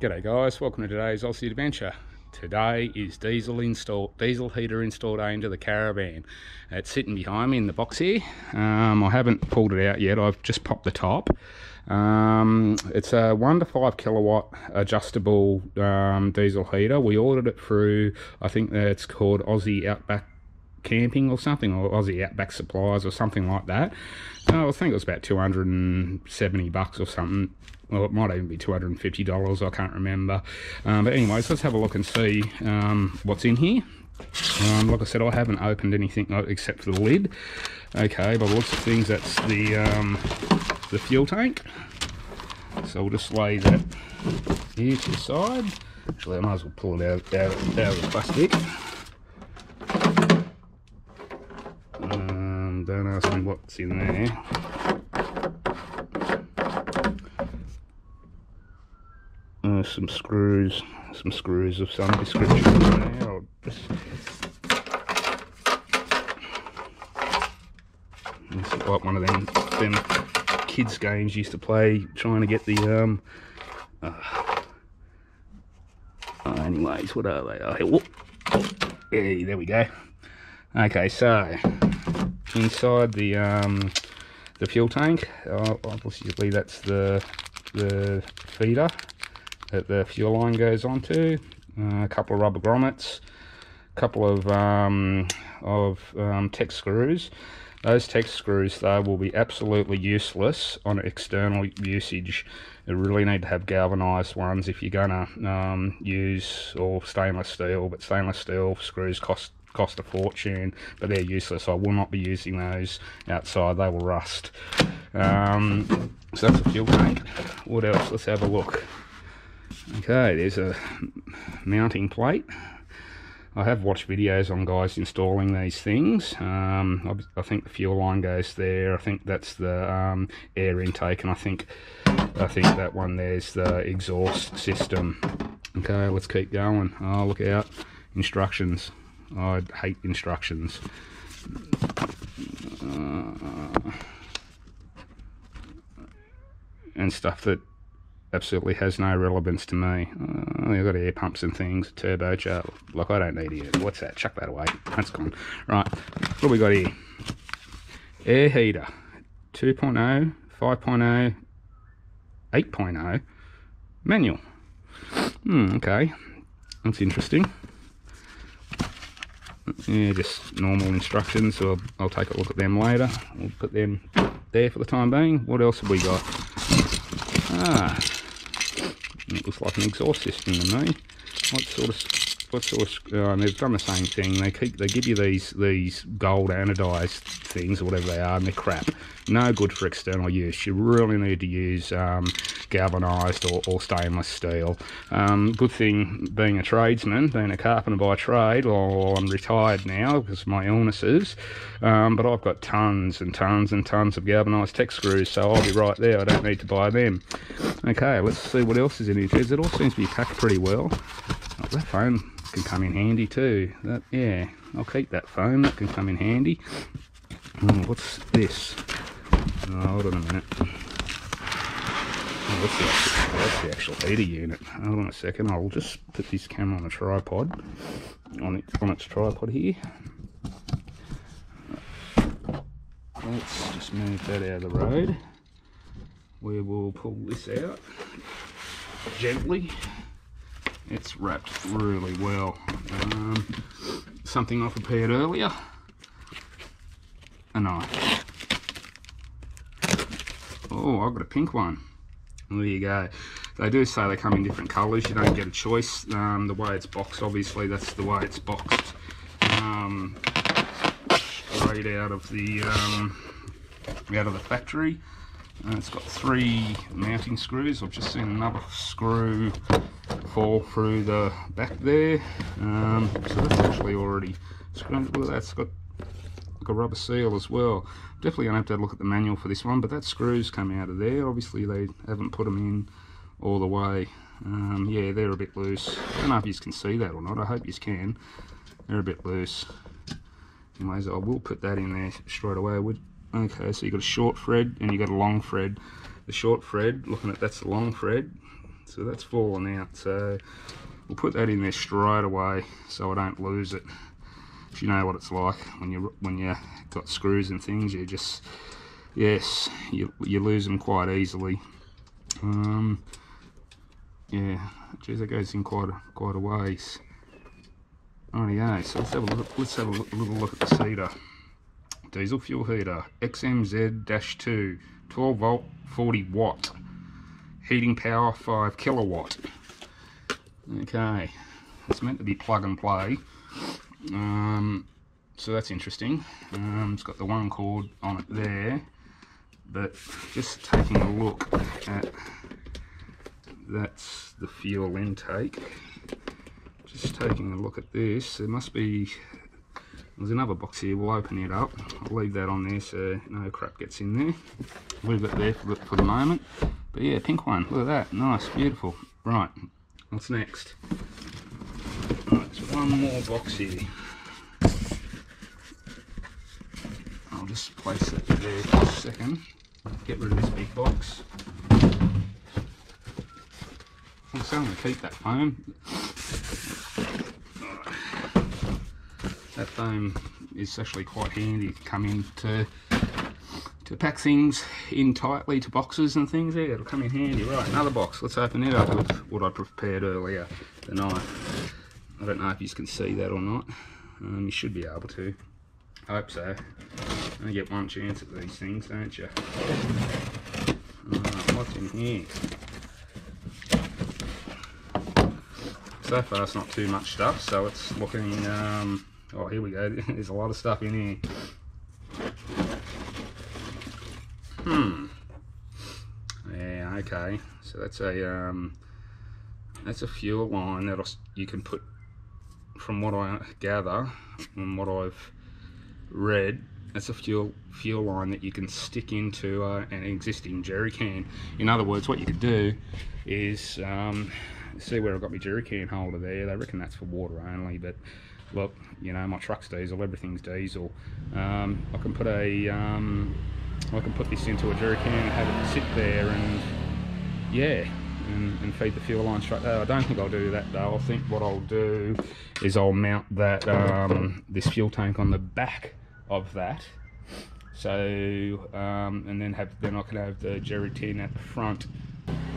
G'day guys, welcome to today's Aussie Adventure. Today is diesel install, diesel heater installed day into the caravan. It's sitting behind me in the box here. Um, I haven't pulled it out yet, I've just popped the top. Um, it's a 1 to 5 kilowatt adjustable um, diesel heater. We ordered it through, I think it's called Aussie Outback camping or something or Aussie Outback Supplies or something like that. Uh, I think it was about 270 bucks or something. Well it might even be $250 I can't remember. Um, but anyways let's have a look and see um, what's in here. Um, like I said I haven't opened anything except for the lid. Okay by the looks of things that's the um, the fuel tank. So we'll just lay that here to the side. Actually I might as well pull it out, out, out of the plastic um, don't ask me what's in there? Uh, some screws, some screws of some description there. Just... It's like one of them, them kids games used to play trying to get the um uh, oh, anyways what are they? Oh, yeah there we go. Okay so inside the um the fuel tank obviously that's the the feeder that the fuel line goes onto, uh, a couple of rubber grommets, a couple of um, of um, Tek screws. Those Tek screws though will be absolutely useless on external usage. You really need to have galvanized ones if you're gonna um, use or stainless steel, but stainless steel screws cost cost a fortune, but they're useless. I will not be using those outside, they will rust. Um, so that's a fuel tank. What else? Let's have a look. Okay, there's a mounting plate. I have watched videos on guys installing these things. Um, I, I, think the fuel line goes there. I think that's the um, air intake, and I think I think that one there's the exhaust system. Okay, let's keep going. Oh, look out! Instructions. I hate instructions. Uh, and stuff that absolutely has no relevance to me. Uh, you've got air pumps and things, turbocharger. Look, I don't need it. What's that? Chuck that away. That's gone. Right, what have we got here? Air heater, 2.0, 5.0, 8.0, manual. Hmm, okay, that's interesting. Yeah, just normal instructions, so I'll, I'll take a look at them later. We'll put them there for the time being. What else have we got? Ah, it looks like an exhaust system to me. What sort of what sort of uh, they've done the same thing. They keep they give you these these gold anodized things or whatever they are and they're crap. No good for external use. You really need to use um, galvanized or, or, stainless steel. Um, good thing being a tradesman being a carpenter by trade or I'm retired now because of my illnesses um, but I've got tons and tons and tons of galvanized Tek screws so I'll be right there. I don't need to buy them. Okay let's see what else is in here. It all seems to be packed pretty well. Oh, that phone can come in handy too. That yeah, I'll keep that foam. That can come in handy. Oh, what's this? Oh, hold on a minute. Oh, that's, the actual, the actual heater unit. Hold on a second. I'll just put this camera on a tripod. On it on its tripod here. Let's just move that out of the road. We will pull this out gently it's wrapped really well. Um, something I prepared earlier. A knife. Oh, I've got a pink one. There you go. They do say they come in different colours. You don't get a choice. Um, the way it's boxed, obviously, that's the way it's boxed. Um, straight out of the um, out of the factory. And it's got three mounting screws. I've just seen another screw fall through the back there. Um, so that's actually already screwed. Well, that's got like a rubber seal as well. Definitely gonna have to, have look at the manual for this one, but that screws come out of there. Obviously they haven't put them in all the way. Um, yeah, they're a bit loose. I don't know if you can see that or not. I hope you can. They're a bit loose. Anyways, I will put that in there straight away. Okay, so you've got a short thread and you've got a long thread. The short thread, looking at that's the long thread. So that's fallen out. So we'll put that in there straight away so I don't lose it. If You know what it's like when you when you got screws and things. You just yes, you you lose them quite easily. Um, yeah, geez, that goes in quite a, quite a ways. Rightio, so let's have a look. Let's have a look, little look at the seater. Diesel fuel heater, XMZ-2, 12 volt, 40 watt. Heating power, 5 kilowatt. Okay, it's meant to be plug and play. Um, so that's interesting. Um, it's got the one cord on it there, but just taking a look at that's the fuel intake. Just taking a look at this, there must be there's another box here, we'll open it up. I'll leave that on there so no crap gets in there. Leave it there for the, for the moment. But yeah, pink one, look at that, nice, beautiful. Right, what's next? Right, one more box here. I'll just place it there for a second. Get rid of this big box. I'm still going to keep that foam. That foam is actually quite handy to come in to, to pack things in tightly to boxes and things. Yeah, it'll come in handy. Right, another box. Let's open it up with what I prepared earlier, the knife. I don't know if you can see that or not. Um, you should be able to. I hope so. You get one chance at these things, don't you? Right, what's in here? So far it's not too much stuff, so it's looking, um, oh here we go, there's a lot of stuff in here. Hmm. Yeah, okay. So that's a, um, that's a fuel line that you can put, from what I gather, from what I've read, that's a fuel fuel line that you can stick into uh, an existing jerry can. In other words, what you could do is um, see where I've got my jerry can holder there. They reckon that's for water only, but look, you know, my truck's diesel, everything's diesel. Um, I can put a, um, I can put this into a jerry can and have it sit there and, yeah, and, and, feed the fuel line straight there. I don't think I'll do that though. I think what I'll do is I'll mount that, um, this fuel tank on the back of that. So, um, and then have, then I can have the jerry tin at the front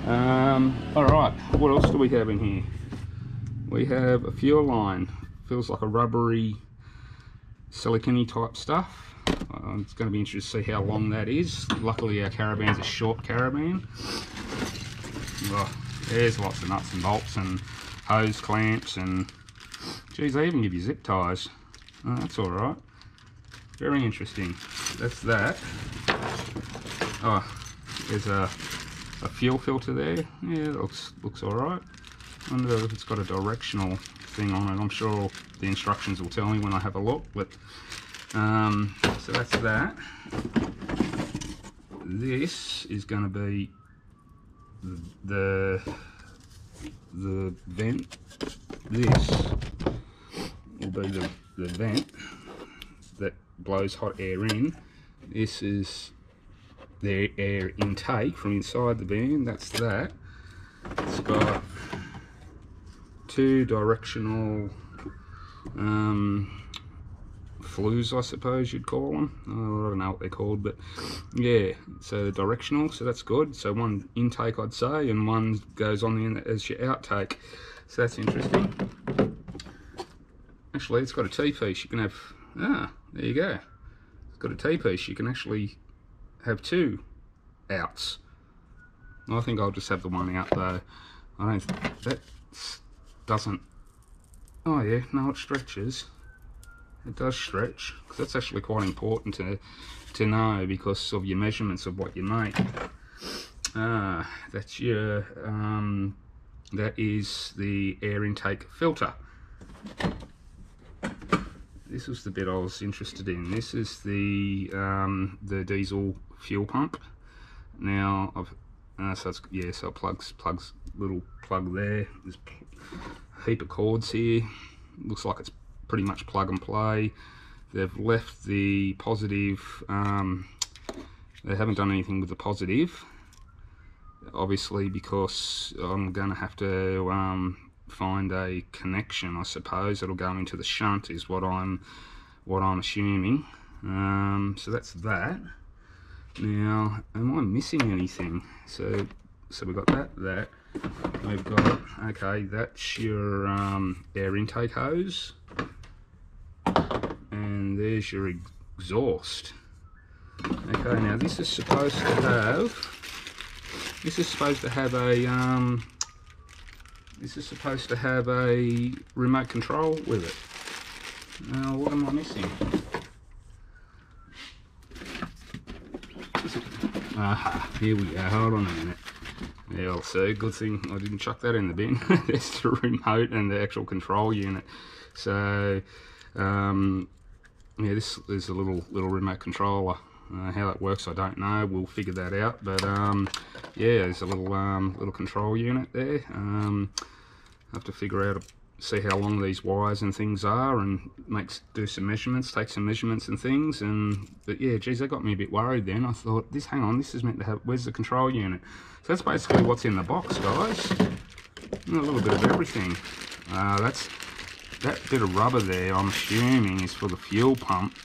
um, all right, what else do we have in here? We have a fuel line. Feels like a rubbery, silicone type stuff. Uh, it's going to be interesting to see how long that is. Luckily our caravan's a short caravan. Oh, there's lots of nuts and bolts and hose clamps and geez, they even give you zip ties. Oh, that's all right. Very interesting. That's that. Oh, there's a a fuel filter there. Yeah, looks looks all right. wonder if it's got a directional thing on it. I'm sure the instructions will tell me when I have a look. But um, so that's that. This is going to be the the vent. This will be the the vent that blows hot air in. This is the air intake from inside the van. That's that. It's got two directional um, flues, I suppose you'd call them. I don't know what they're called, but yeah, so directional, so that's good. So one intake, I'd say, and one goes on the end as your outtake. So that's interesting. Actually, it's got a T-piece. You can have, ah, there you go. It's got a T-piece. You can actually have two outs. I think I'll just have the one out though. I don't, that doesn't, oh yeah, no it stretches. It does stretch, because that's actually quite important to, to know because of your measurements of what you make. Ah, that's your, um, that is the air intake filter. This was the bit I was interested in. This is the um, the diesel fuel pump. Now I've uh, so it's yeah so it plugs plugs little plug there. There's heap of cords here. Looks like it's pretty much plug and play. They've left the positive. Um, they haven't done anything with the positive. obviously because I'm to have to um, find a connection I suppose it'll go into the shunt is what I'm what I'm assuming um, so that's that now am I missing anything so so we've got that that we've got okay that's your um, air intake hose and there's your exhaust okay now this is supposed to have this is supposed to have a um, this is supposed to have a remote control with it. Now what am I missing? Aha, here we go, hold on a minute. Yeah, see. Good thing I didn't chuck that in the bin. There's the remote and the actual control unit. So, um, yeah, this is a little little remote controller. Uh, how that works, I don't know. We'll figure that out. But um, yeah, there's a little um, little control unit there. Um, I have to figure out, see how long these wires and things are, and make do some measurements, take some measurements and things. And but yeah, geez, that got me a bit worried. Then I thought, this, hang on, this is meant to have. Where's the control unit? So that's basically what's in the box, guys. And a little bit of everything. Uh, that's that bit of rubber there. I'm assuming is for the fuel pump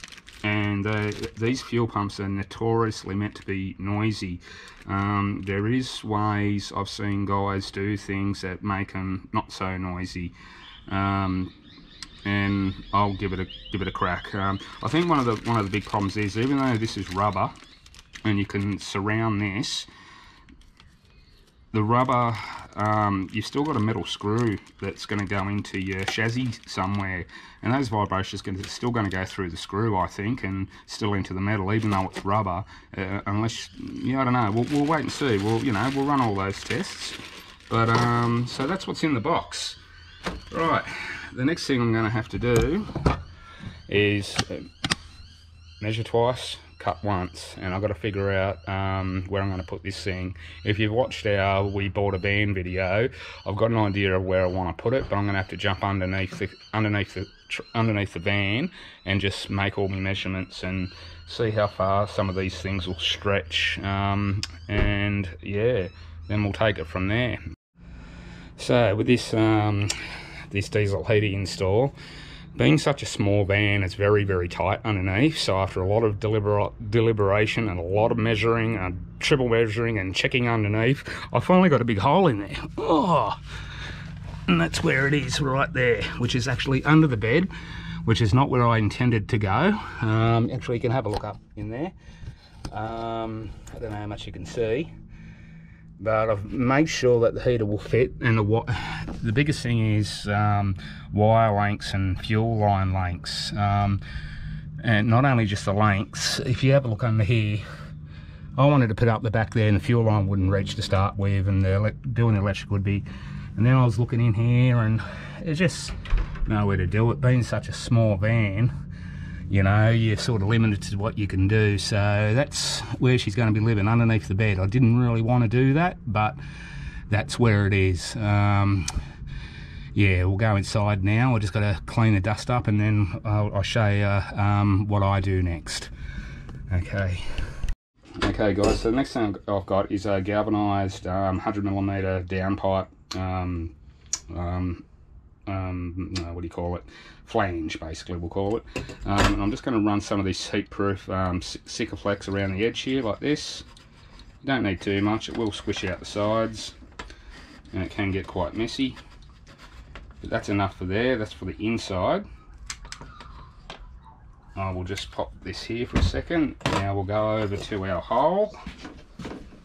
and uh, these fuel pumps are notoriously meant to be noisy. Um, there is ways I've seen guys do things that make them not so noisy. Um, and I'll give it a give it a crack. Um, I think one of the one of the big problems is even though this is rubber, and you can surround this, the rubber, um, you've still got a metal screw that's going to go into your chassis somewhere, and those vibrations are still going to go through the screw, I think, and still into the metal, even though it's rubber. Uh, unless, yeah, I don't know. We'll, we'll wait and see. We'll, you know, we'll run all those tests. But um, so that's what's in the box. Right. The next thing I'm going to have to do is uh, measure twice, cut once and I've got to figure out um, where I'm going to put this thing. If you've watched our We Bought a Van video, I've got an idea of where I want to put it, but I'm going to have to jump underneath the, underneath the, underneath the van and just make all my measurements and see how far some of these things will stretch. Um, and yeah, then we'll take it from there. So with this, um, this diesel heater install, being such a small van, it's very, very tight underneath. So after a lot of deliber deliberation and a lot of measuring and triple measuring and checking underneath, I finally got a big hole in there. Oh, and that's where it is right there, which is actually under the bed, which is not where I intended to go. Um, actually, you can have a look up in there. Um, I don't know how much you can see but I've made sure that the heater will fit. And the the biggest thing is um, wire lengths and fuel line lengths um, and not only just the lengths if you have a look under here I wanted to put up the back there and the fuel line wouldn't reach to start with and the doing the electric would be. And then I was looking in here and it's just nowhere to do it. Being such a small van you know you're sort of limited to what you can do. So that's where she's going to be living underneath the bed. I didn't really want to do that but that's where it is. Um, yeah we'll go inside now. I just got to clean the dust up and then I'll, I'll show you um, what I do next. Okay. Okay guys so the next thing I've got is a galvanized um, 100 millimeter downpipe um, um, um, uh, what do you call it, flange basically we'll call it. Um, and I'm just going to run some of this heat-proof um, Sikaflex around the edge here like this. You don't need too much, it will squish out the sides and it can get quite messy. But that's enough for there, that's for the inside. I will just pop this here for a second. Now we'll go over to our hole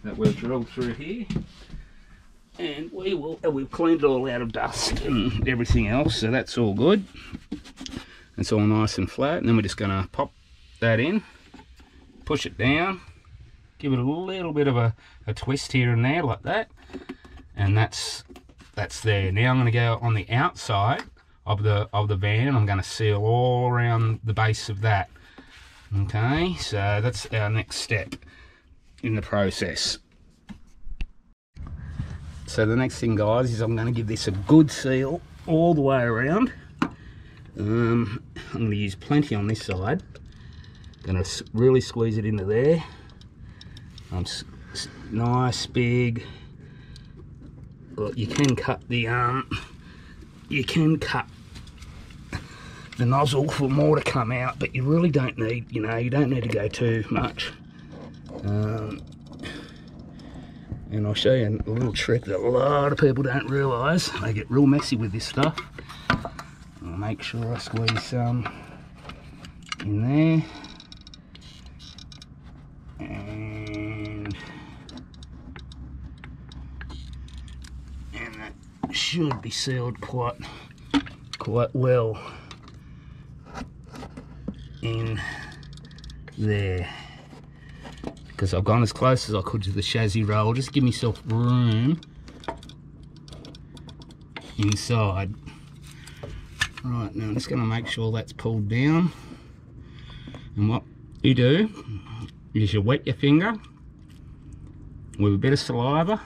that we've drilled through here and we will we've cleaned it all out of dust and everything else so that's all good. It's all nice and flat and then we're just going to pop that in push it down give it a little bit of a, a twist here and there like that and that's that's there. Now I'm going to go on the outside of the of the van I'm going to seal all around the base of that. Okay so that's our next step in the process so the next thing guys is I'm going to give this a good seal all the way around. Um, I'm going to use plenty on this side. Going to really squeeze it into there. Um, nice, big, well, you can cut the um you can cut the nozzle for more to come out but you really don't need you know you don't need to go too much um, and I'll show you a little trick that a lot of people don't realise they get real messy with this stuff. I'll make sure I squeeze some in there. And and that should be sealed quite quite well in there because I've gone as close as I could to the chassis rail just give myself room inside. Right now I'm just going to make sure that's pulled down. And what you do is you wet your finger with a bit of saliva.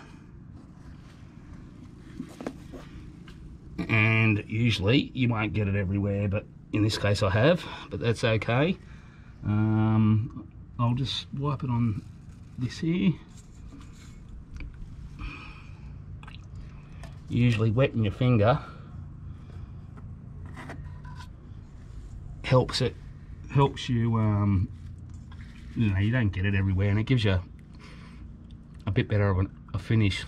And usually you won't get it everywhere but in this case I have but that's okay. Um, I'll just wipe it on this here. Usually wetting your finger helps it helps you um, you know you don't get it everywhere and it gives you a bit better of a finish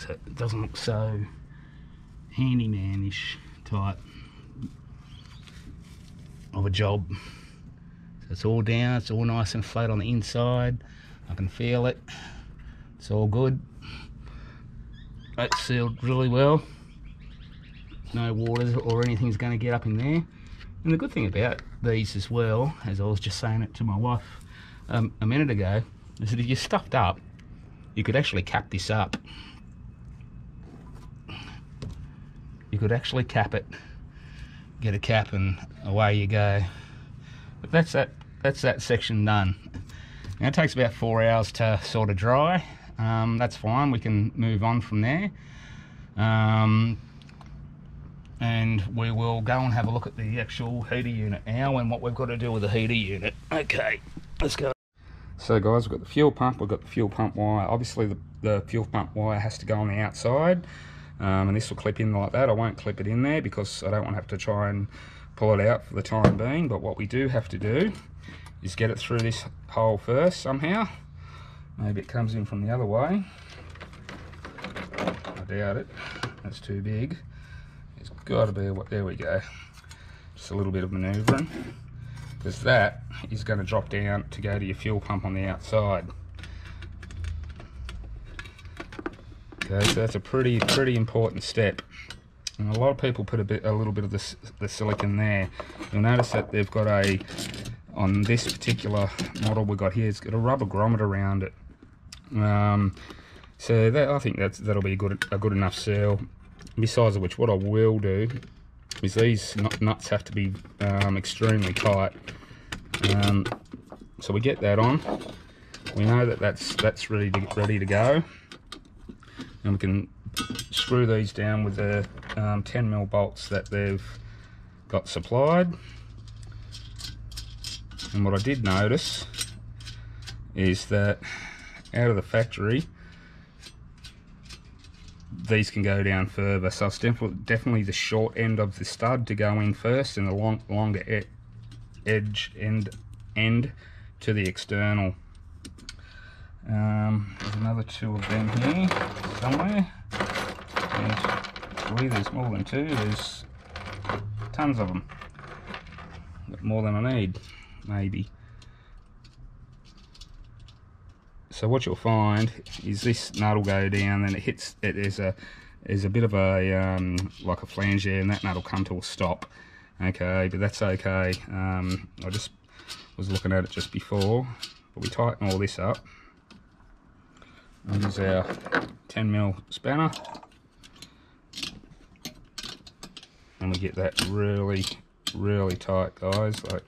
so it doesn't look so handyman-ish type of a job. So it's all down it's all nice and flat on the inside. I can feel it. It's all good. That's sealed really well. No water or anything's going to get up in there. And the good thing about these as well as I was just saying it to my wife um, a minute ago is that if you're stuffed up you could actually cap this up you could actually cap it. Get a cap and away you go. But that's that that's that section done. Now it takes about four hours to sort of dry. Um, that's fine. We can move on from there. Um, and we will go and have a look at the actual heater unit now and what we've got to do with the heater unit. Okay let's go. So guys we've got the fuel pump we've got the fuel pump wire. Obviously the, the fuel pump wire has to go on the outside um, and this will clip in like that. I won't clip it in there because I don't want to have to try and pull it out for the time being. But what we do have to do is get it through this hole first somehow. Maybe it comes in from the other way. I doubt it. That's too big. It's got to be what there we go. Just a little bit of maneuvering because that is going to drop down to go to your fuel pump on the outside Okay, so that's a pretty pretty important step. And a lot of people put a bit a little bit of the, the silicon there. You'll notice that they've got a on this particular model we got here, it's got a rubber grommet around it. Um, so that, I think that's that'll be a good a good enough seal. Besides of which, what I will do is these nuts have to be um, extremely tight. Um, so we get that on. We know that that's that's ready to ready to go and we can screw these down with the um, 10 mil bolts that they've got supplied. And what I did notice is that out of the factory these can go down further. So it's definitely the short end of the stud to go in first and the long, longer e edge end end to the external um, there's another two of them here somewhere. And I believe there's more than two. There's tons of them. More than I need, maybe. So what you'll find is this nut will go down, then it hits. It is a there's a bit of a um, like a flange there, and that nut will come to a stop. Okay, but that's okay. Um, I just was looking at it just before, but we tighten all this up. This is our 10 mil spanner. And we get that really, really tight, guys. Like,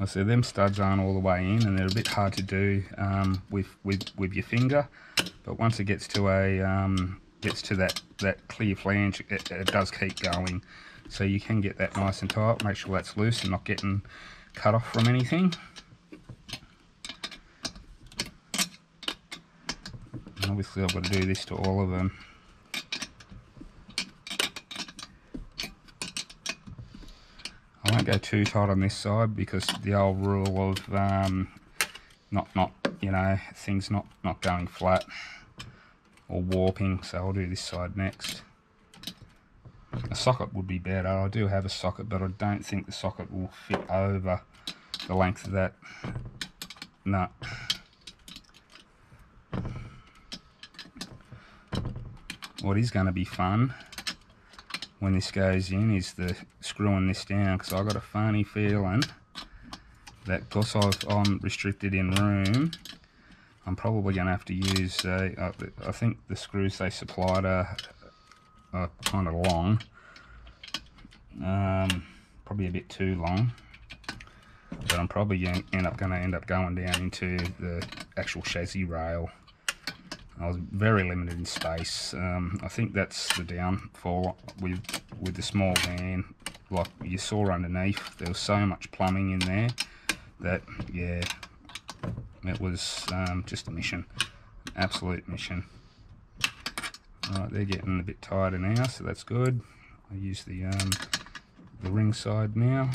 I said them studs aren't all the way in and they're a bit hard to do um, with, with, with your finger. But once it gets to a um, gets to that, that clear flange, it, it does keep going. So you can get that nice and tight. Make sure that's loose and not getting cut off from anything. obviously I've got to do this to all of them. I won't go too tight on this side because the old rule of um, not not you know things not not going flat or warping so I'll do this side next. A socket would be better. I do have a socket but I don't think the socket will fit over the length of that nut. What is going to be fun when this goes in is the screwing this down because I've got a funny feeling that because i am restricted in room I'm probably going to have to use uh, I think the screws they supplied are, are kind of long um, probably a bit too long but I'm probably end up going to end up going down into the actual chassis rail I was very limited in space. Um, I think that's the downfall with with the small van. Like you saw underneath, there was so much plumbing in there that yeah, it was um, just a mission, absolute mission. Right, they're getting a bit tighter now, so that's good. I use the um, the ring side now.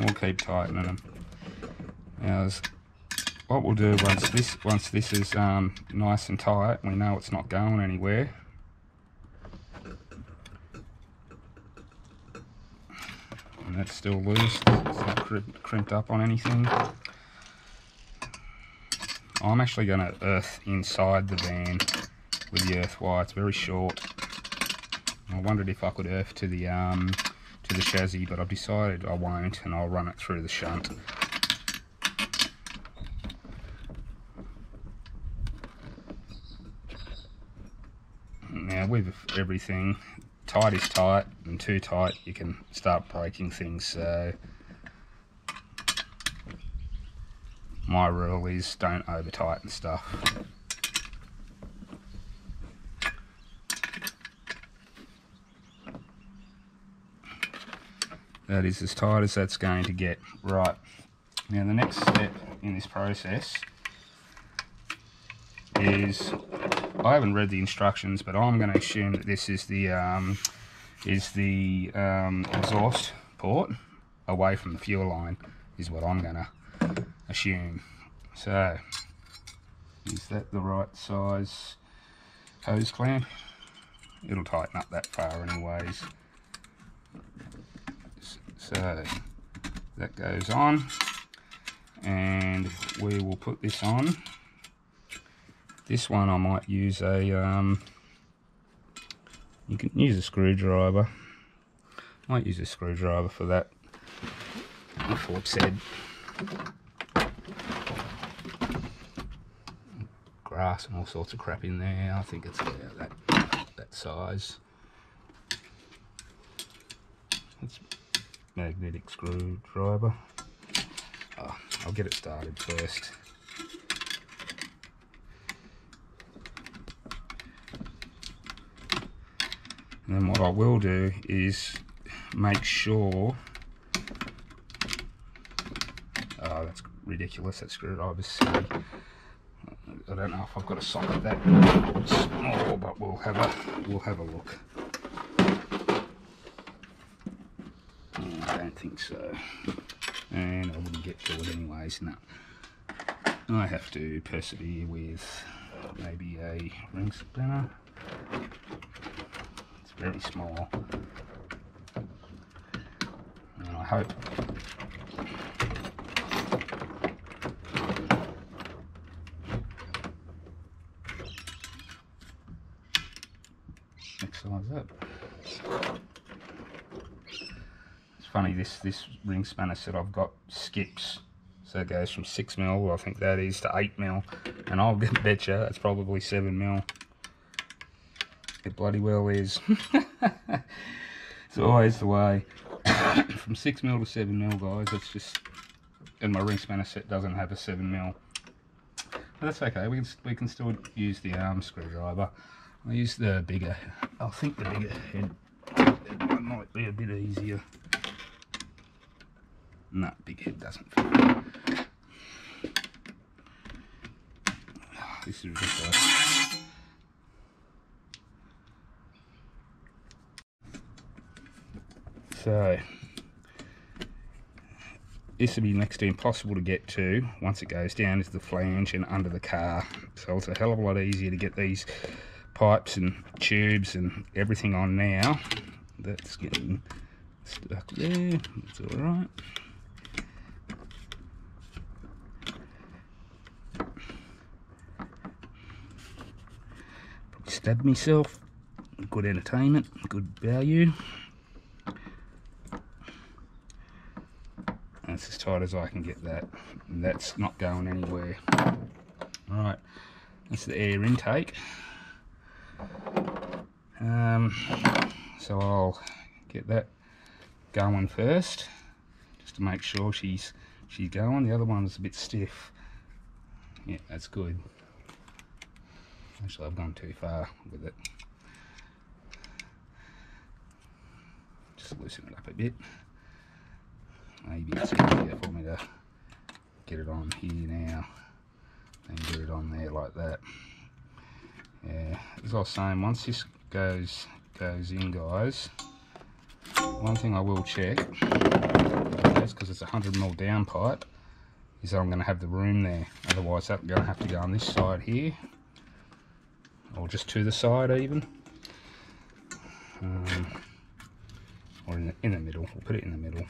we'll keep tightening them. Now, what we'll do once this once this is um, nice and tight, we know it's not going anywhere. And that's still loose, it's not crimped up on anything. I'm actually going to earth inside the van with the earth wire. It's very short. I wondered if I could earth to the um, to the chassis, but I've decided I won't and I'll run it through the shunt. Now with everything, tight is tight and too tight you can start breaking things so my rule is don't over tighten stuff. that is as tight as that's going to get. Right, now the next step in this process is, I haven't read the instructions, but I'm going to assume that this is the, um, is the um, exhaust port away from the fuel line, is what I'm going to assume. So, is that the right size hose clamp? It'll tighten up that far anyways. So that goes on and we will put this on. This one I might use a, um, you can use a screwdriver. Might use a screwdriver for that. Phillips head. Grass and all sorts of crap in there. I think it's about that, that size. It's magnetic screwdriver. Oh, I'll get it started first. And then what I will do is make sure oh that's ridiculous that screwdriver's silly I don't know if I've got a socket that small but we'll have a we'll have a look mm, I don't think so. And I wouldn't get to it anyways, no. I have to persevere with maybe a ring spanner. Very small. And I hope next size up. It's funny, this, this ring spanner set I've got skips. So it goes from 6 mil, I think that is, to 8 mil. And I'll bet you it's probably 7 mil. It bloody well is. it's always the way. from 6 mil to 7 mil, guys. It's just... And my ring spanner set doesn't have a 7 mil. But that's okay. We can, we can still use the arm screwdriver. I'll use the bigger... I think the bigger head might be a bit easier. No, big head doesn't fit. This is ridiculous. So, this will be next to impossible to get to once it goes down into the flange and under the car. So it's a hell of a lot easier to get these pipes and tubes and everything on now. That's getting stuck there. It's all right. Stabbed myself. Good entertainment, good value. That's as tight as I can get that. And that's not going anywhere. Right, that's the air intake. Um, so I'll get that going first, just to make sure she's she's going. The other one's a bit stiff. Yeah, that's good. Actually, I've gone too far with it. Just loosen it up a bit. Maybe it's easier for me to get it on here now and get it on there like that. Yeah, as I was saying, once this goes goes in, guys, one thing I will check, that's because it's a 100 mil down pipe, is that I'm going to have the room there. Otherwise, that's going to have to go on this side here, or just to the side even, um, or in the, in the middle. We'll put it in the middle.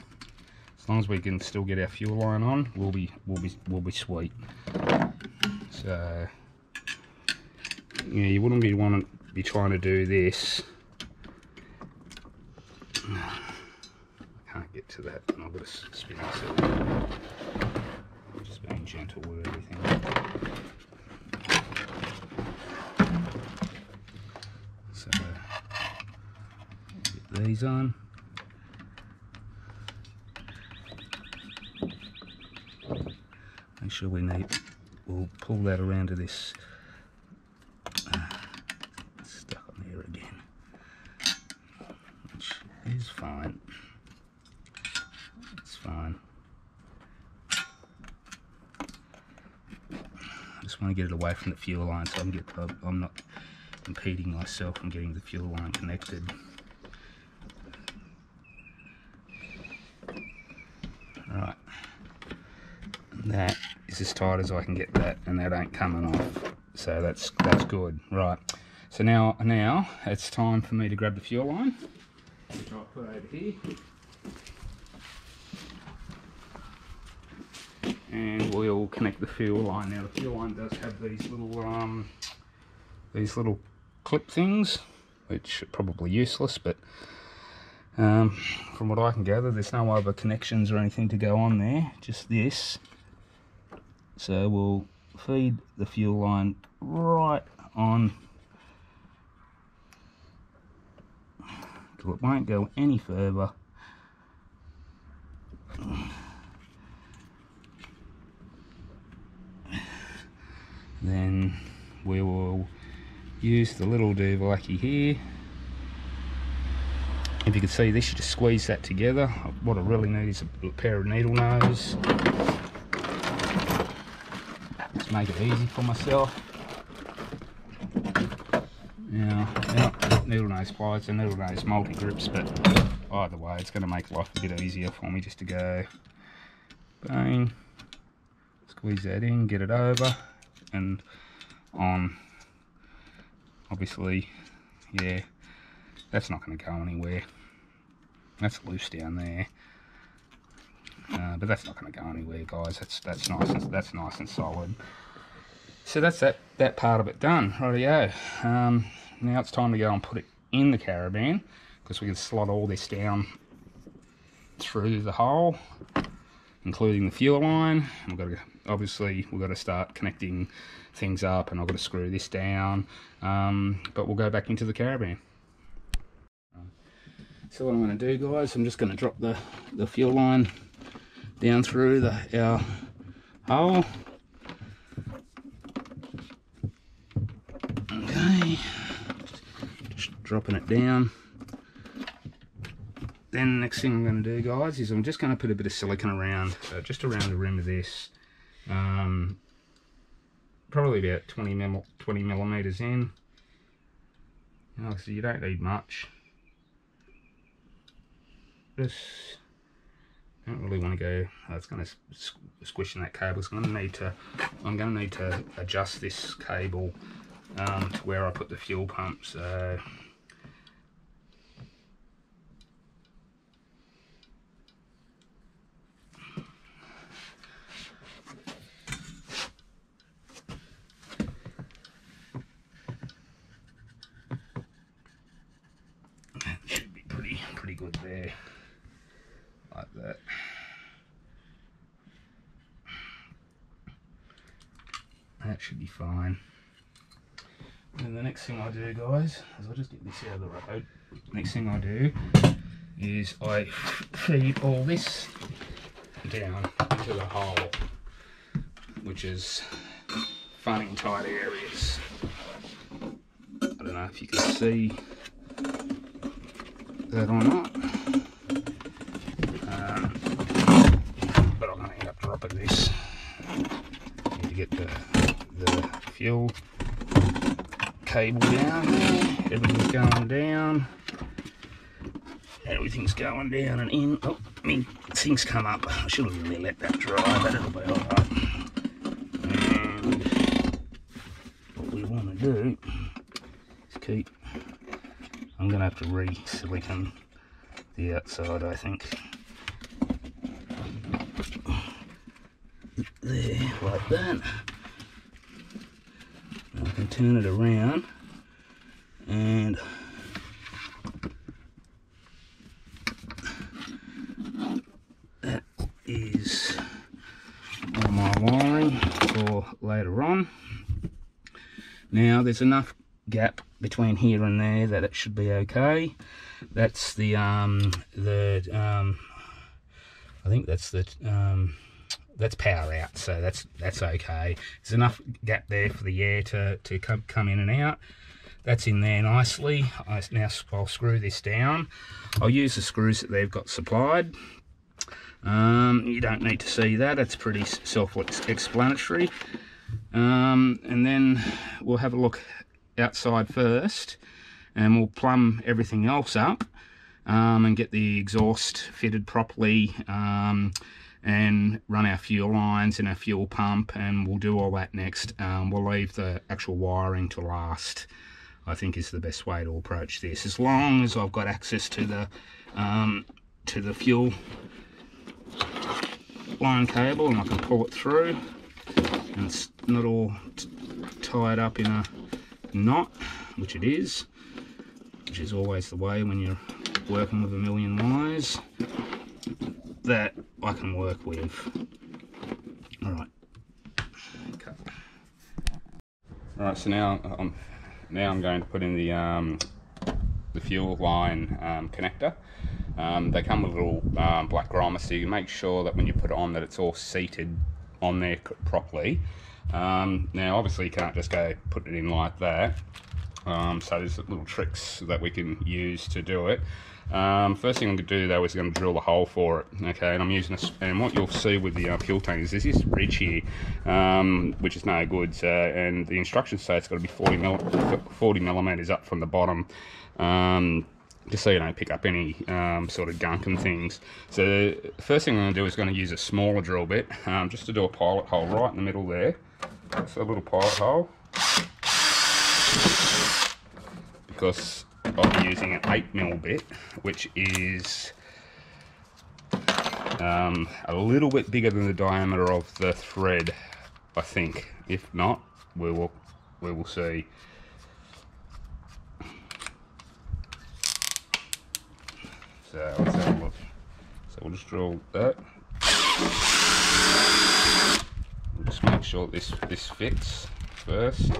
As long as we can still get our fuel line on, we'll be we'll be we'll be sweet. So yeah, you wouldn't be want to be trying to do this. I can't get to that. I've got to spin myself. Just being gentle with everything. So get these on. Sure we need. We'll pull that around to this uh, is fine. It's fine. I just want to get it away from the fuel line so I'm, get, uh, I'm not impeding myself from getting the fuel line connected. Right. That as tight as I can get that and that ain't coming off. So that's that's good. Right. So now now it's time for me to grab the fuel line which I'll put over here. And we'll connect the fuel line. Now the fuel line does have these little um, these little clip things, which are probably useless, but um, from what I can gather, there's no other connections or anything to go on there, just this. So we'll feed the fuel line right on. It won't go any further. Then we will use the little duvlaki here. If you can see this you just squeeze that together. What I really need is a pair of needle nose make it easy for myself now, yeah, needle nose pliers and needle nose multi grips, but either way, it's going to make life a bit easier for me just to go bang, squeeze that in, get it over, and on. Obviously, yeah, that's not going to go anywhere. That's loose down there. Uh, but that's not going to go anywhere, guys. That's that's nice. And, that's nice and solid. So that's that that part of it done. Rightio. Um, now it's time to go and put it in the caravan because we can slot all this down through the hole, including the fuel line. We've got to, obviously, we've got to start connecting things up and I've got to screw this down, um, but we'll go back into the caravan. So what I'm going to do guys, I'm just going to drop the, the fuel line down through the, our hole. Okay, just dropping it down. Then next thing I'm going to do guys is I'm just going to put a bit of silicone around, uh, just around the rim of this. Um, probably about 20, mil 20 millimeters in. You know, so you don't need much just don't really want to go oh, it's going to squish in that cable. It's going to need to I'm going to need to adjust this cable um, to where I put the fuel pump so that should be pretty pretty good there like that. Should be fine. And the next thing I do, guys, is I'll just get this out of the road. Next thing I do is I feed all this down into the hole, which is fun in tight areas. I don't know if you can see that or not. top of this. Need to get the, the fuel cable down there. Everything's going down. Everything's going down and in. Oh, I mean, things come up. I should have really let that dry, but it'll be alright. And what we want to do is keep. I'm going to have to re-silicon the outside, I think. there like that. Turn it around and that is all my wiring for later on. Now there's enough gap between here and there that it should be okay. That's the um the um I think that's the um that's power out, so that's that's okay. There's enough gap there for the air to, to come, come in and out. That's in there nicely. I now I'll screw this down. I'll use the screws that they've got supplied. Um, you don't need to see that. It's pretty self-explanatory. Um, and then we'll have a look outside first, and we'll plumb everything else up um, and get the exhaust fitted properly. Um, and run our fuel lines and our fuel pump and we'll do all that next. Um, we'll leave the actual wiring to last. I think is the best way to approach this. As long as I've got access to the um, to the fuel line cable and I can pull it through and it's not all tied up in a knot, which it is, which is always the way when you're working with a million wires that I can work with. All right. Okay. All right. So now I'm now I'm going to put in the um, the fuel line um, connector. Um, they come with a little um, black grommet, so you make sure that when you put it on that it's all seated on there properly. Um, now, obviously, you can't just go put it in like that. Um, so there's little tricks that we can use to do it. Um, first thing I'm going to do though is going to drill the hole for it. Okay, and I'm using a, and what you'll see with the uh, fuel tank is this ridge here, um, which is no good. So, and the instructions say it's got to be 40 mil, 40 millimeters up from the bottom. Um, just so you don't pick up any um, sort of gunk and things. So the first thing I'm going to do is going to use a smaller drill bit, um, just to do a pilot hole right in the middle there. That's a little pilot hole. Because I'll be using an 8 mil bit, which is um, a little bit bigger than the diameter of the thread, I think. If not, we will we will see. So let's have a look. So we'll just drill that. We'll just make sure this this fits first.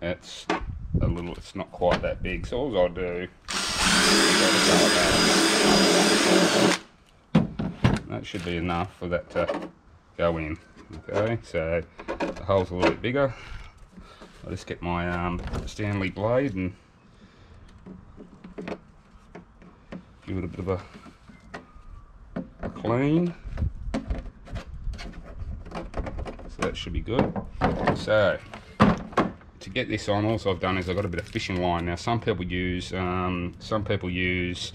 It's a little, it's not quite that big, so all I'll do that should be enough for that to go in. Okay, so the hole's a little bit bigger. I'll just get my um, Stanley blade and give it a bit of a, a clean. So that should be good. So to get this on, all I've done is I've got a bit of fishing line. Now some people use um, some people use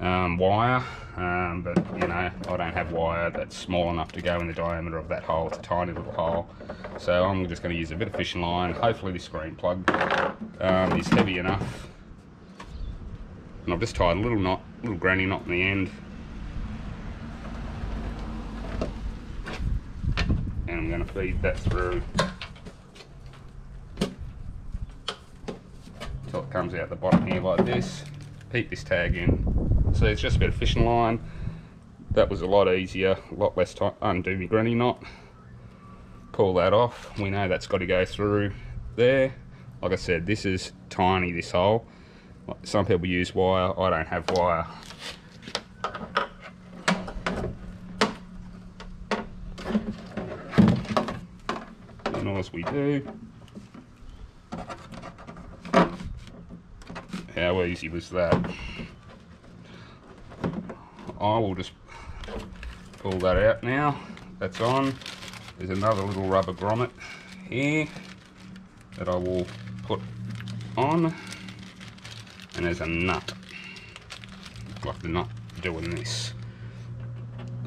um, wire, um, but you know I don't have wire that's small enough to go in the diameter of that hole. It's a tiny little hole, so I'm just going to use a bit of fishing line. Hopefully this screen plug um, is heavy enough, and I've just tied a little knot, little granny knot in the end. And I'm going to feed that through until it comes out the bottom here like this. Heat this tag in. So it's just a bit of fishing line. That was a lot easier, a lot less time. Undo granny knot. Pull that off. We know that's got to go through there. Like I said, this is tiny, this hole. Some people use wire. I don't have wire. And as we do, How easy was that? I will just pull that out now. That's on. There's another little rubber grommet here that I will put on. And there's a nut. Like the nut doing this.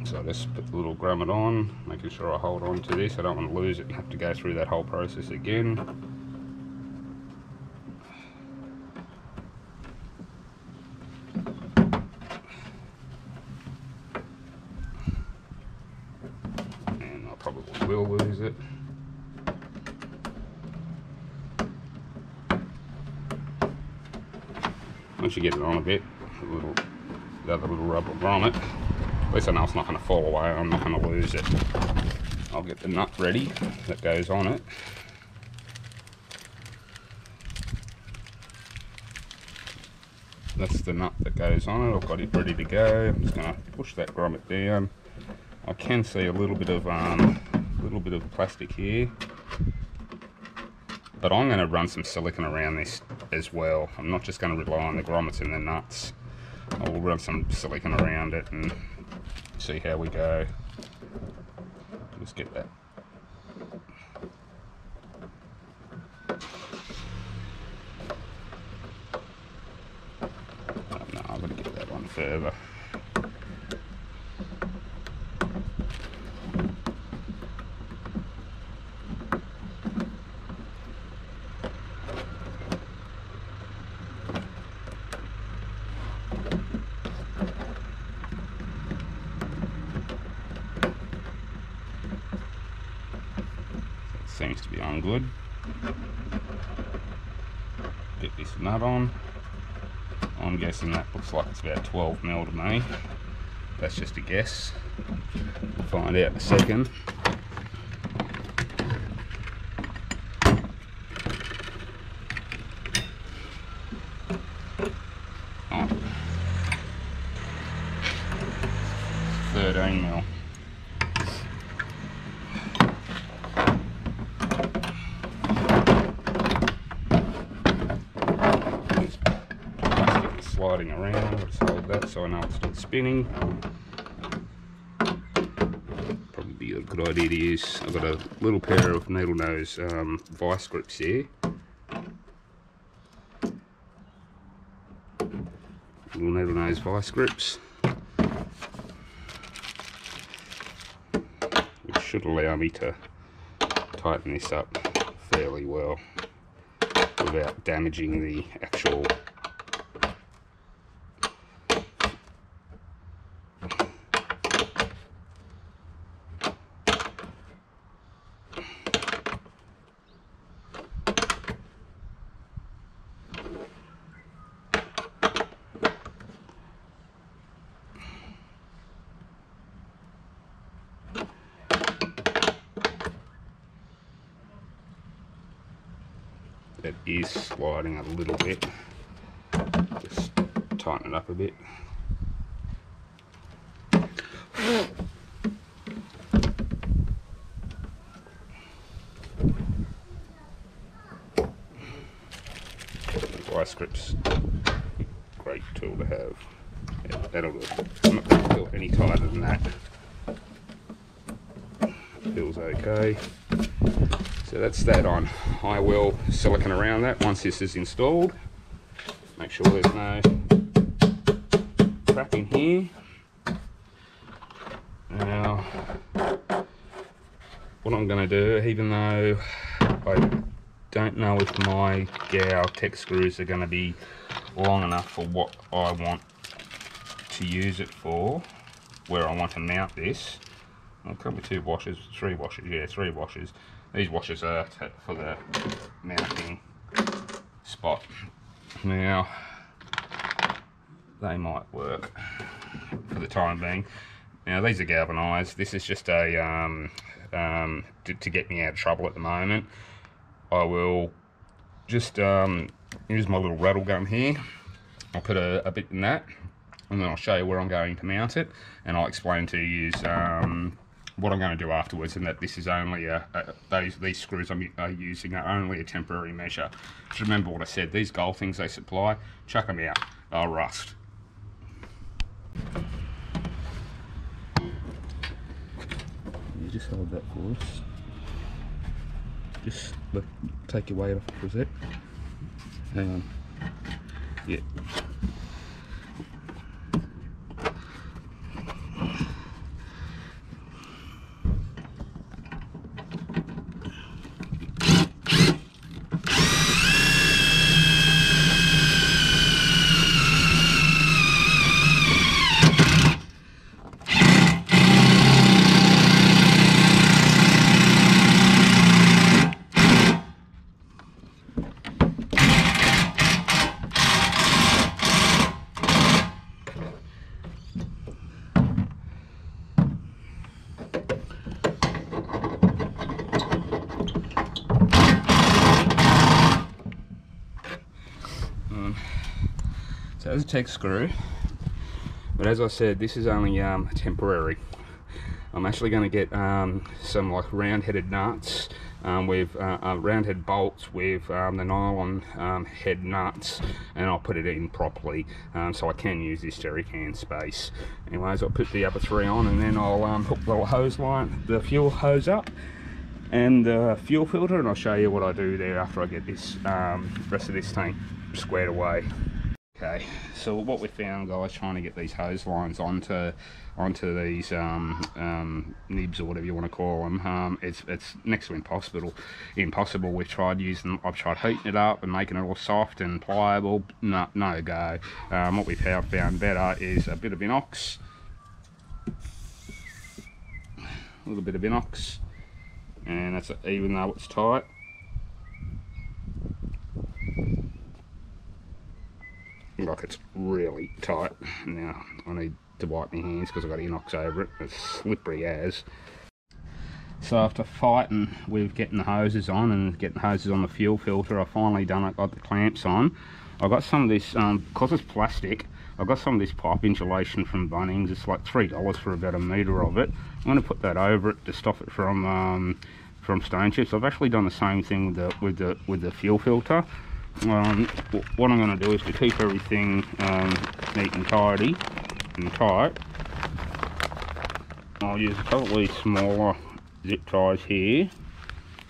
So I just put the little grommet on, making sure I hold on to this. I don't want to lose it and have to go through that whole process again. will lose it. Get it on a bit, a little, the other little rubber grommet, at least I know it's not going to fall away, I'm not going to lose it. I'll get the nut ready that goes on it. That's the nut that goes on it, I've got it ready to go. I'm just going to push that grommet down. I can see a little bit of um, little bit of plastic here. But I'm going to run some silicone around this as well. I'm not just going to rely on the grommets and the nuts. I will run some silicone around it and see how we go. Just get that. Oh, no, I've got to get that one further. seems to be on good. Get this nut on. I'm guessing that looks like it's about 12 mil to me. That's just a guess. Find out in a second. Oh. 13 mil. sliding around. Let's hold that so now it's not spinning. Probably a good idea to use. I've got a little pair of needle nose um, vice grips here. Little needle nose vice grips. Which should allow me to tighten this up fairly well without damaging the actual is sliding a little bit. Just tighten it up a bit. Grips, great tool to have. Yeah, that'll do. I'm not going to feel any tighter than that. Feels okay. So that's that on. I will silicon around that once this is installed. Make sure there's no crap in here. Now, what I'm going to do, even though I don't know if my Gow Tek screws are going to be long enough for what I want to use it for, where I want to mount this. I'll come two washers, three washers, yeah, three washers. These washers are for the mounting spot. Now, they might work for the time being. Now these are galvanised. This is just a um, um, to, to, get me out of trouble at the moment. I will just um, use my little rattle gun here. I'll put a, a, bit in that and then I'll show you where I'm going to mount it and I'll explain to you um, what I'm going to do afterwards and that this is only a, a these screws I'm using are only a temporary measure. Just remember what I said, these gold things they supply, chuck them out, they'll rust. Just hold that for us. Just let, take your weight off for a sec. Hang on. Yeah. It's a Tek screw, but as I said, this is only um, temporary. I'm actually going to get um, some like round-headed nuts um, with uh, uh, round-head bolts with um, the nylon um, head nuts and I'll put it in properly um, so I can use this jerry can space. Anyways, I'll put the other three on and then I'll um, hook the hose line, the fuel hose up and the fuel filter and I'll show you what I do there after I get this rest of this tank squared away. Okay, so what we found guys trying to get these hose lines onto onto these um, um, nibs or whatever you want to call them, um, it's, it's next to impossible. Impossible. We've tried using, I've tried heating it up and making it all soft and pliable. No, no go. Um, what we've found, found better is a bit of inox, a little bit of inox, and that's even though it's tight, like it's really tight. Now I need to wipe my hands because I've got inox over it. It's slippery as. So after fighting with getting the hoses on and getting hoses on the fuel filter I finally done it got the clamps on. I got some of this um because it's plastic I got some of this pipe insulation from Bunnings. It's like three dollars for about a meter of it. I'm going to put that over it to stop it from um, from stone chips. I've actually done the same thing with the with the with the fuel filter um, what I'm going to do is to keep everything um, neat and tidy and tight. I'll use a couple of these smaller zip ties here.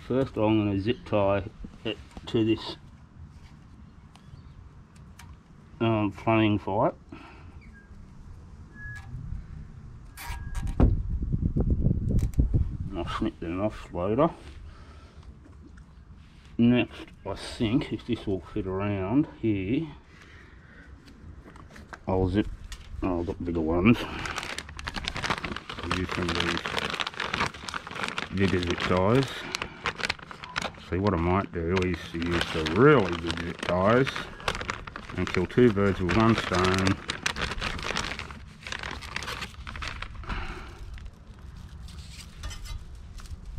First I'm going to zip tie it to this um, plumbing pipe I'll snip that off later next I think if this will fit around here I'll zip oh I've got bigger ones. Use some these bigger zip ties. See what I might do is use the really big zip ties and kill two birds with one stone.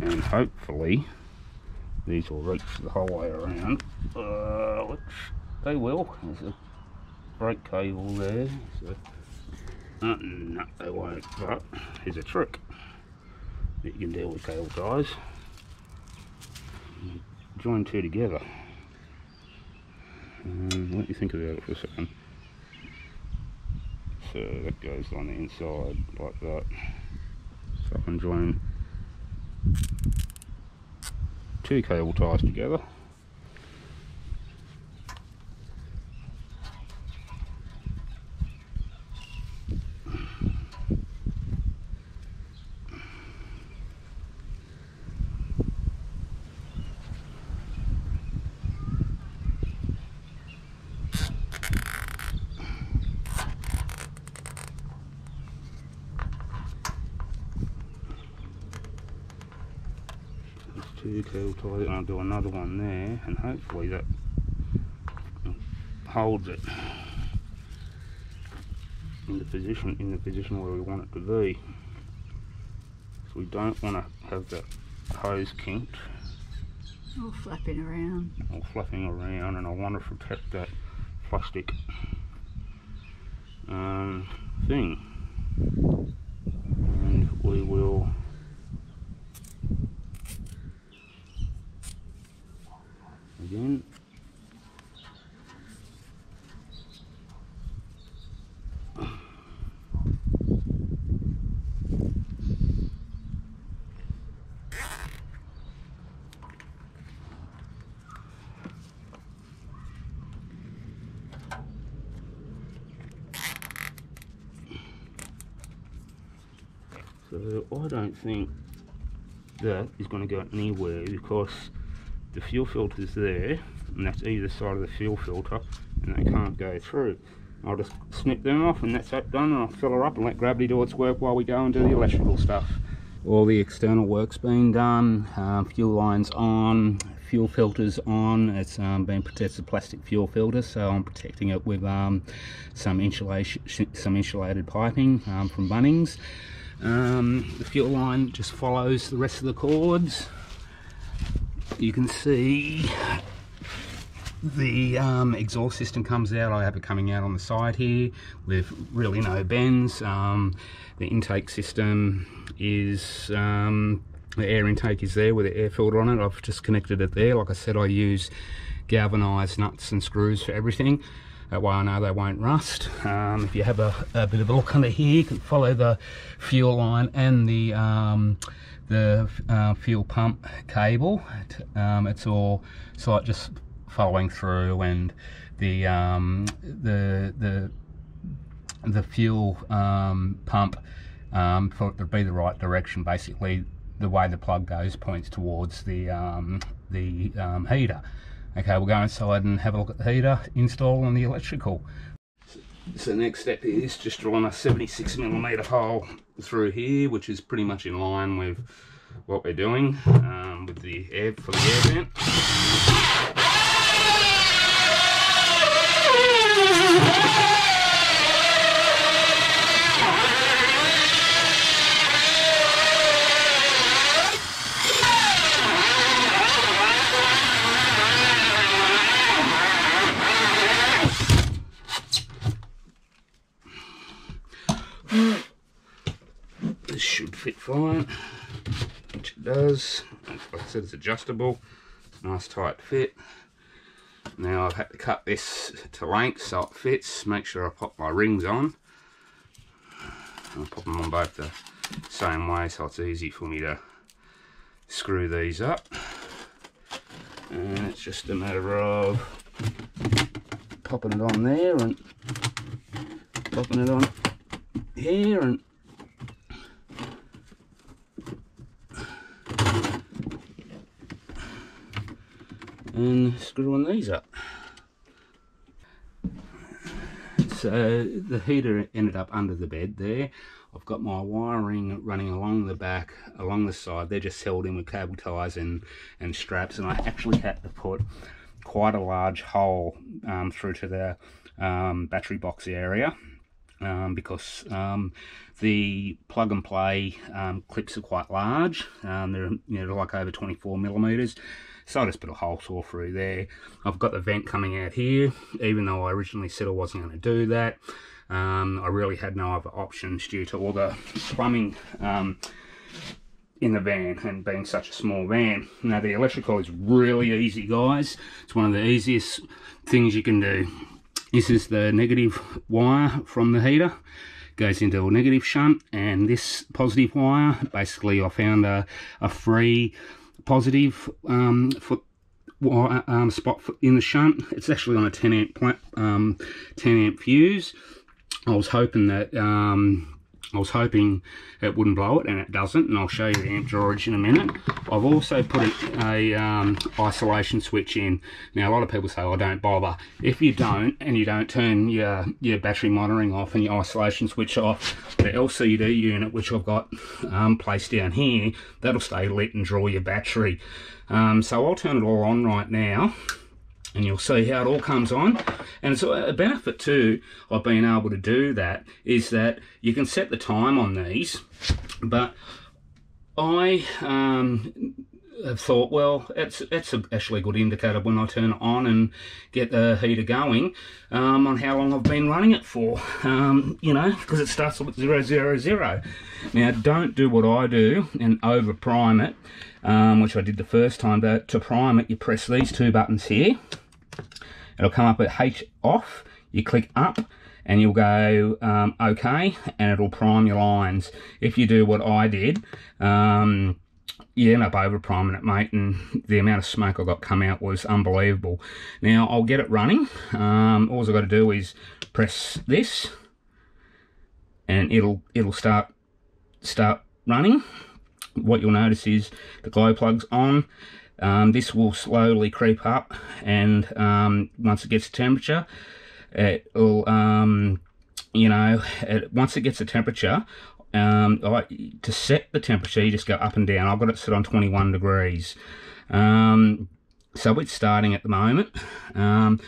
And hopefully these will reach the whole way around, uh, which they will. There's a brake cable there, so uh, no, they won't, but here's a trick that you can deal with cable ties. Join two together. And let you think about it for a second. So that goes on the inside like that. So I can join two cable ties together. two cable ties and I'll one there and hopefully that holds it in the position in the position where we want it to be. So we don't want to have that hose kinked. All flapping around. or flapping around and I want to protect that plastic um, thing. And we will again So I don't think that is going to go anywhere because the fuel filter is there and that's either side of the fuel filter and they can't go through. I'll just snip them off and that's that done and I'll fill her up and let gravity do its work while we go and do the electrical stuff. All the external work's been done, um, fuel lines on, fuel filters on, it's um, been protected with plastic fuel filter so I'm protecting it with um, some insulation, some insulated piping um, from Bunnings. Um, the fuel line just follows the rest of the cords. You can see the um, exhaust system comes out. I have it coming out on the side here with really no bends. Um, the intake system is um, the air intake is there with the air filter on it. I've just connected it there. Like I said, I use galvanized nuts and screws for everything. That way I know they won't rust. Um, if you have a, a, bit of a look under here, you can follow the fuel line and the um, the uh, fuel pump cable. Um, it's all so just following through, and the um, the the the fuel um, pump um, for it to be the right direction. Basically, the way the plug goes points towards the the heater. Okay, we'll go inside and have a look at the heater, install and the electrical. So the next step is just drawing a 76 millimeter hole through here, which is pretty much in line with what we're doing um, with the air for the air vent should fit fine. Which it does. Like I said it's adjustable. Nice tight fit. Now I've had to cut this to length so it fits. Make sure I pop my rings on. I'll pop them on both the same way so it's easy for me to screw these up. And it's just a matter of popping it on there and popping it on here and and screwing these up. So the heater ended up under the bed there. I've got my wiring running along the back, along the side. They're just held in with cable ties and, and straps. And I actually had to put quite a large hole um, through to the um, battery box area. Um, because um, the plug and play um, clips are quite large. Um, they're you know like over 24 millimeters, So I just put a hole saw through there. I've got the vent coming out here, even though I originally said I wasn't going to do that. Um, I really had no other options due to all the plumbing um, in the van and being such a small van. Now the electrical is really easy guys. It's one of the easiest things you can do. This is the negative wire from the heater. Goes into a negative shunt and this positive wire, basically I found a, a free positive um, wire, um, spot in the shunt. It's actually on a 10 amp, um, 10 amp fuse. I was hoping that um, I was hoping it wouldn't blow it and it doesn't and I'll show you the amp drawage in a minute. I've also put a, a um, isolation switch in. Now a lot of people say, oh don't bother. If you don't and you don't turn your, your battery monitoring off and your isolation switch off, the LCD unit which I've got um, placed down here, that'll stay lit and draw your battery. Um, so I'll turn it all on right now and you'll see how it all comes on. And so a benefit too of being able to do that is that you can set the time on these, but I um, have thought, well, it's it's actually a good indicator when I turn it on and get the heater going um, on how long I've been running it for, um, you know, because it starts with zero zero zero. Now, don't do what I do and over prime it, um, which I did the first time. But to prime it, you press these two buttons here it'll come up at H off, you click up and you'll go um, OK and it'll prime your lines. If you do what I did, um, you end up over priming it mate and the amount of smoke I got come out was unbelievable. Now I'll get it running, um, all I've got to do is press this and it'll it'll start start running. What you'll notice is the glow plug's on um, this will slowly creep up and um, once it gets a temperature, it will, um, you know, it, once it gets a temperature, um, to set the temperature, you just go up and down. I've got it set on 21 degrees. Um, so it's starting at the moment. Um,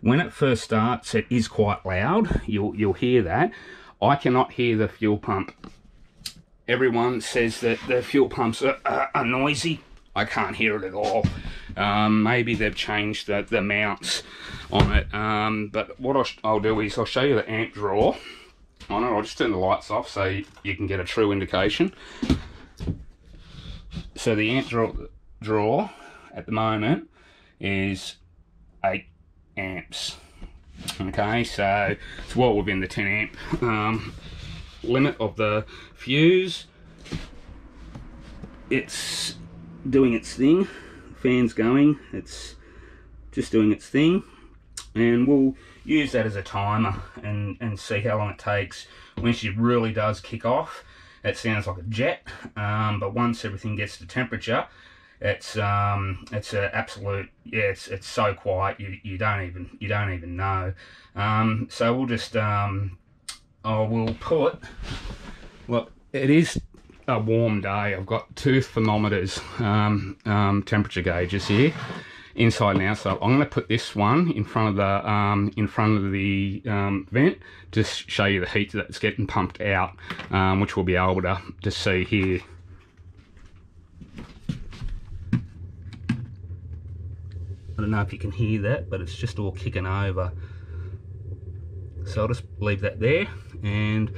when it first starts, it is quite loud. You'll, you'll hear that. I cannot hear the fuel pump. Everyone says that the fuel pumps are, are, are noisy. I can't hear it at all. Um, maybe they've changed the, the mounts on it. Um, but what I'll, do is I'll show you the amp draw on it. I'll just turn the lights off so you, you can get a true indication. So the amp draw, draw at the moment is 8 amps. Okay, so it's well within the 10 amp um, limit of the fuse. It's doing its thing fans going it's just doing its thing and we'll use that as a timer and and see how long it takes. When she really does kick off it sounds like a jet um, but once everything gets to temperature it's um it's an absolute yeah it's it's so quiet you you don't even you don't even know. Um so we'll just um I will put look it is a warm day. I've got two thermometers, um, um, temperature gauges here, inside and So I'm going to put this one in front of the um, in front of the um, vent to show you the heat that's getting pumped out, um, which we'll be able to to see here. I don't know if you can hear that, but it's just all kicking over. So I'll just leave that there and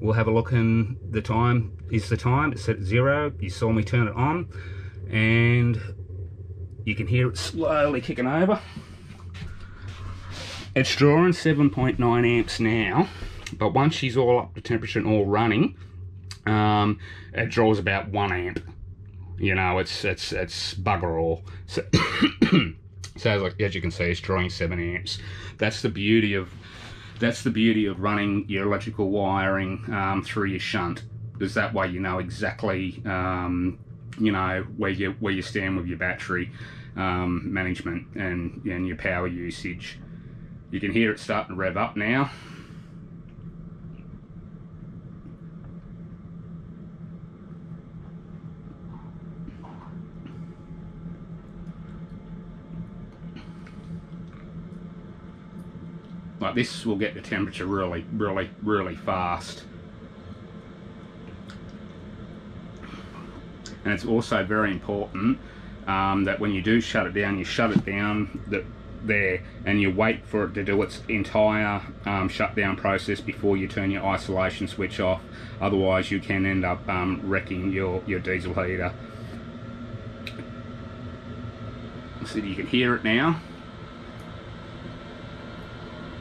we'll have a look in the time. Is the time it's set at zero? You saw me turn it on and you can hear it slowly kicking over. It's drawing 7.9 amps now but once she's all up to temperature and all running um, it draws about one amp. You know it's it's it's bugger all. So, so as, as you can see it's drawing seven amps. That's the beauty of that's the beauty of running your electrical wiring um, through your shunt because that way you know exactly um, you know where you where you stand with your battery um, management and and your power usage. You can hear it starting to rev up now Like this will get the temperature really, really, really fast. And it's also very important um, that when you do shut it down, you shut it down that there and you wait for it to do its entire um, shutdown process before you turn your isolation switch off. Otherwise, you can end up um, wrecking your, your diesel heater. See, you can hear it now.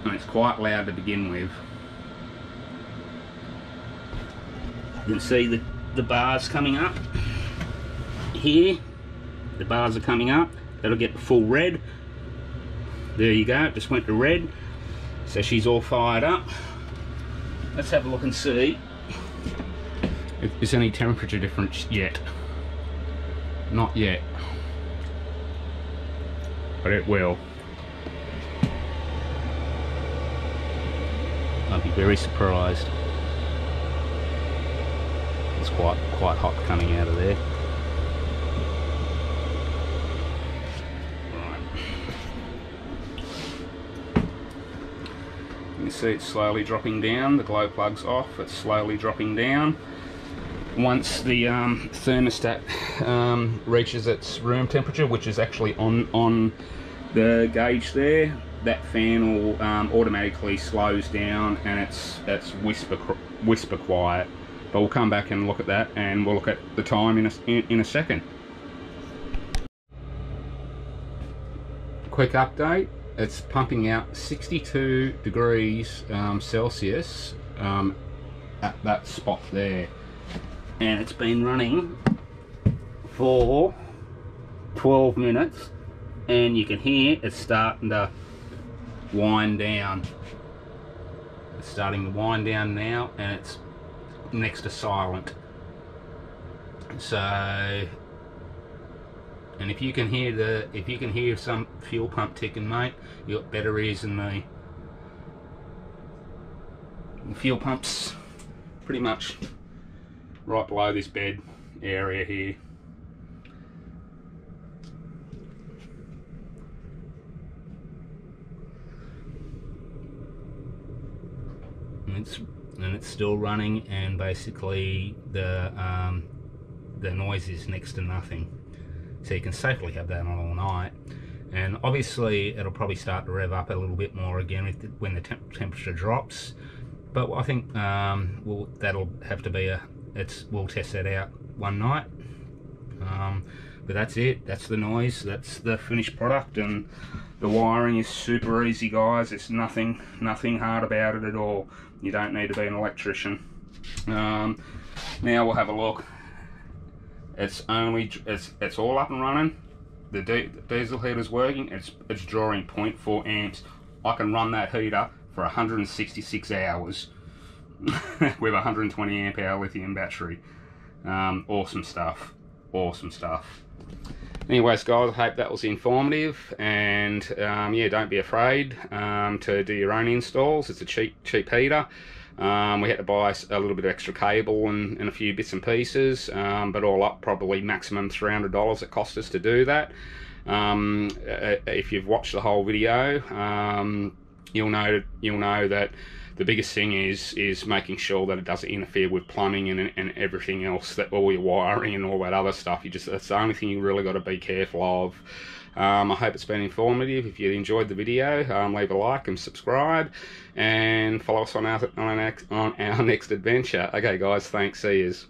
And it's quite loud to begin with. You can see the, the bars coming up here. The bars are coming up. That'll get the full red. There you go, it just went to red. So she's all fired up. Let's have a look and see if there's any temperature difference yet. Not yet. But it will. I'll be very surprised. It's quite quite hot coming out of there. You see it's slowly dropping down. The glow plug's off. It's slowly dropping down. Once the um, thermostat um, reaches its room temperature, which is actually on on the gauge there, that fan will um, automatically slows down and it's it's whisper whisper quiet. But we'll come back and look at that, and we'll look at the time in a, in, in a second. Quick update it's pumping out 62 degrees um, Celsius um, at that spot there and it's been running for 12 minutes and you can hear it's starting to wind down it's starting to wind down now and it's next to silent so and if you can hear the, if you can hear some fuel pump ticking, mate, you got better ears than me. The fuel pumps pretty much right below this bed area here. It's and it's still running, and basically the um, the noise is next to nothing. So you can safely have that on all night. And obviously it'll probably start to rev up a little bit more again the, when the temp temperature drops. But I think um, we'll, that'll have to be a it's we'll test that out one night. Um, but that's it that's the noise that's the finished product and the wiring is super easy guys it's nothing nothing hard about it at all you don't need to be an electrician um, now we'll have a look it's only it's it's all up and running. The, di the diesel heater's working. It's it's drawing 0.4 amps. I can run that heater for 166 hours with 120 amp hour lithium battery. Um, awesome stuff. Awesome stuff. Anyways, guys, I hope that was informative. And um, yeah, don't be afraid um, to do your own installs. It's a cheap cheap heater. Um, we had to buy a little bit of extra cable and, and a few bits and pieces, um, but all up probably maximum $300 it cost us to do that. Um, if you've watched the whole video, um, you'll know you'll know that the biggest thing is is making sure that it doesn't interfere with plumbing and, and everything else that all your wiring and all that other stuff. You just that's the only thing you really got to be careful of. Um, I hope it's been informative. If you enjoyed the video um, leave a like and subscribe and follow us on our on our next, on our next adventure. Okay guys thanks. See yous